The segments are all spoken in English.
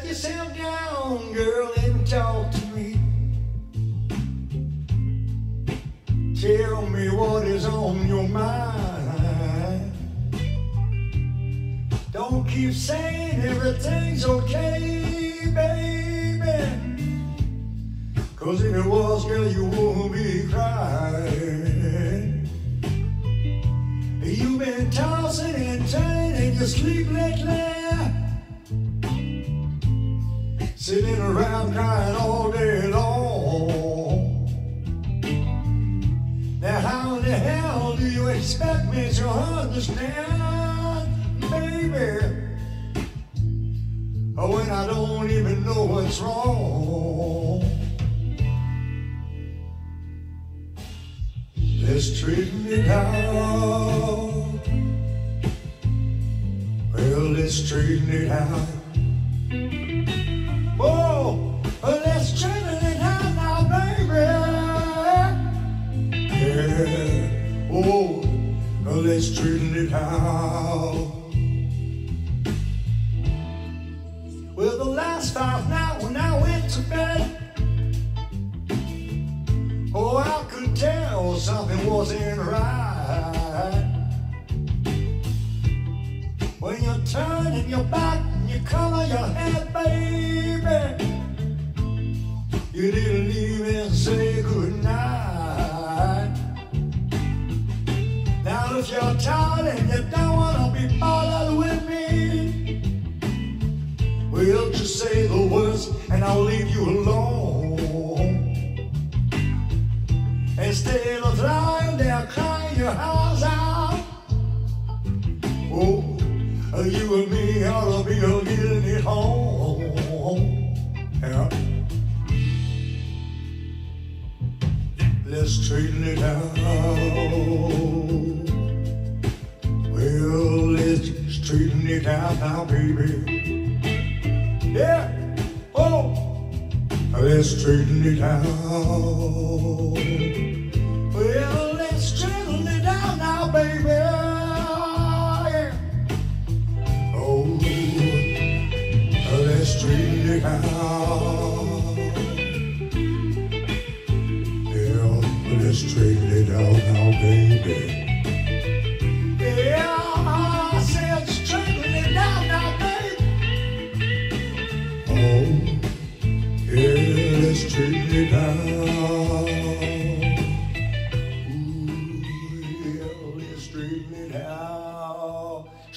yourself down, girl, and talk to me. Tell me what is on your mind. Don't keep saying everything's okay, baby. Cause if it was, girl, you wouldn't be crying. You've been tossing and turning in your sleep lately. Sitting around crying all day long. Now how in the hell do you expect me to understand, baby? When I don't even know what's wrong. Let's straighten it out. Well, let's straighten it out. Let's straighten it out. Well, the last five night when I went to bed. Oh, I could tell something wasn't right. When you're turning your back and you cover your head, baby, you didn't even say goodnight. If you're tired and you don't want to be bothered with me, well, just say the words and I'll leave you alone. Instead of lying there crying your eyes out. Oh, you and me ought to be getting it home. Yeah. Let's straighten it out. Well, let's straighten it out now, baby. Yeah. Oh, let's straighten it out. Well, let's now, baby. Yeah. Oh, let's. Yeah, let's straighten it out now, baby.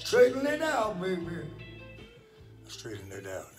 Straighten it out, baby. Straighten it out.